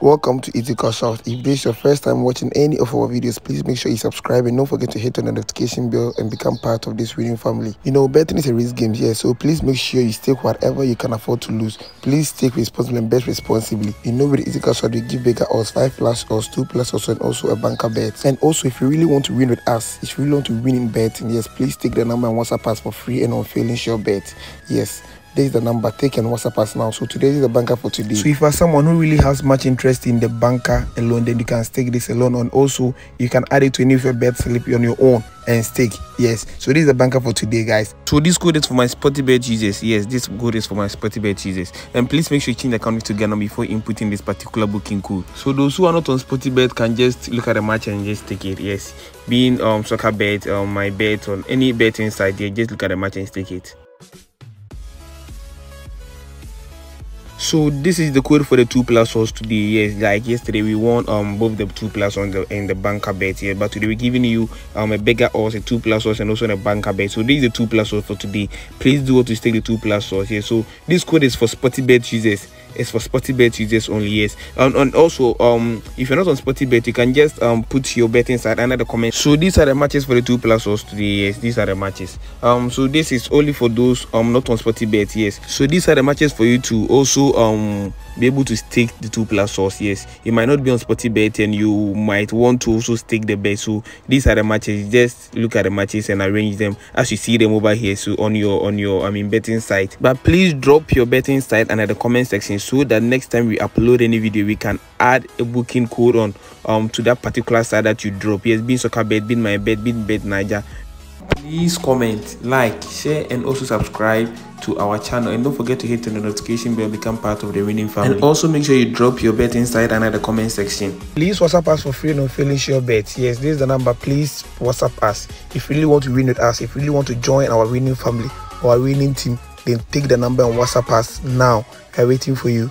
Welcome to Ethical. If this is your first time watching any of our videos, please make sure you subscribe and don't forget to hit on the notification bell and become part of this winning family. You know, betting is a risk game, yeah, so please make sure you stake whatever you can afford to lose. Please stake responsibly and bet responsibly. You know, with Easy Cashout, we give bigger odds, 5 plus odds, 2 plus odds, and also a banker bet. And also, if you really want to win with us, if you really want to win in betting, yes, please take the number and WhatsApp us for free and unfailing sure bet. Yes. This is the number. Take and WhatsApp us now. So today is the banker for today. So if you're someone who really has much interest in the banker alone, then you can stake this alone. And also you can add it to any of your bet slip on your own and stake. Yes. So this is the banker for today, guys. So this code is for my sporty Sportybet users. Yes, this code is for my sporty Sportybet users. And please make sure you change the account to Ghana before inputting this particular booking code. So those who are not on sporty Sportybet can just look at the match and just take it. Yes. Being um Soccabet, um my bet on any bet inside there, just look at the match and stake it. So this is the code for the two plus odds today. Yes like yesterday we won um both the two plus on the in the banker bet here but today we're giving you um a bigger odds a two plus odds and also a banker bet. So this is the two plus odds for today. Please do what to stake the two plus odds here so this code is for Sportybet users it's for Sportybet users only yes. And, and also um if you're not on Sportybet you can just um put your bet inside under the comment. So these are the matches for the two plus odds today yes these are the matches. Um so this is only for those um not on Sportybet yes. So these are the matches for you to also um be able to stake the two plus source yes. You might not be on Sportybet and you might want to also stake the bet. So these are the matches. Just look at the matches and arrange them as you see them over here so on your on your i mean betting site. But please drop your betting site under the comment section so that next time we upload any video we can add a booking code on um to that particular site that you drop. Yes being Soccabet being my bet being Betnaija please comment like share and also subscribe to our channel. And don't forget to hit the notification bell become part of the winning family. And also make sure you drop your bet inside under the comment section. Please whatsapp us for free and unfailing sure bet. Yes this is the number. Please whatsapp us. If you really want to win with us if you really want to join our winning family or our winning team then take the number and whatsapp us now. I'm waiting for you